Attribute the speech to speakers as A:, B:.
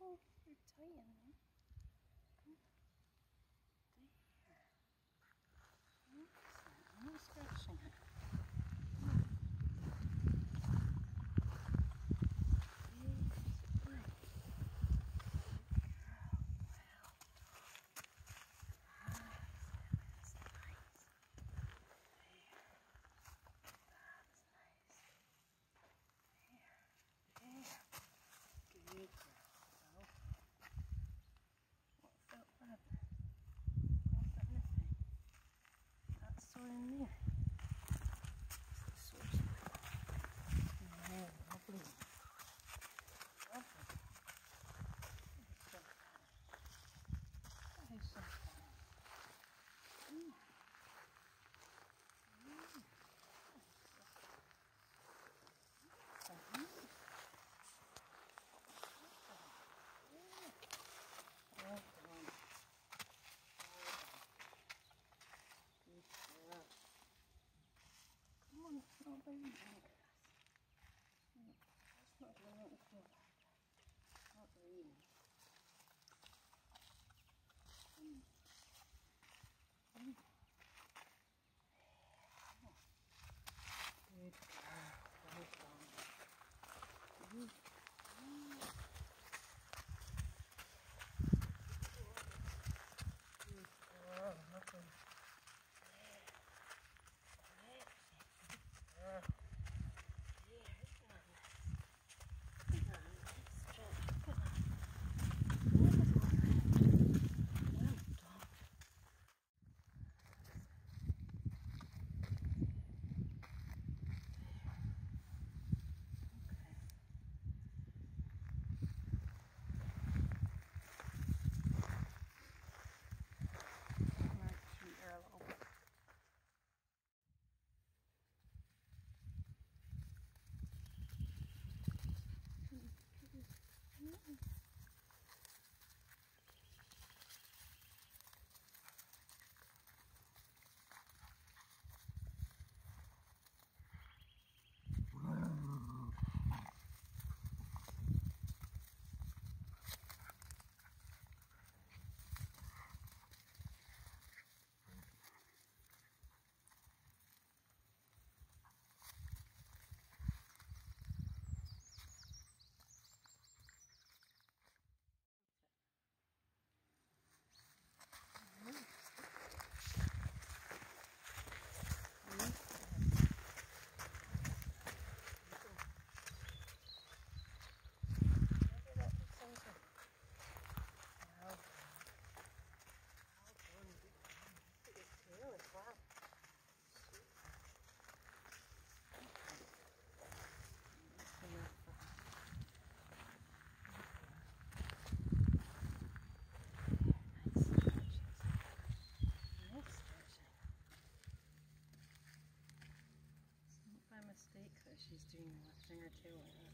A: Oh, you're tight, huh? There. Excellent. No scratching it. doing my fingertail